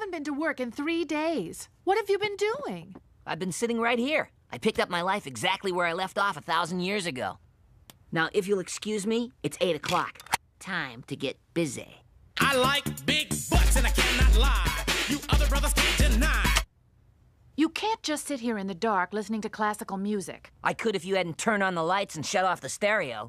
haven't been to work in three days. What have you been doing? I've been sitting right here. I picked up my life exactly where I left off a thousand years ago. Now, if you'll excuse me, it's 8 o'clock. Time to get busy. I like big butts and I cannot lie. You other brothers can't deny. You can't just sit here in the dark listening to classical music. I could if you hadn't turned on the lights and shut off the stereo.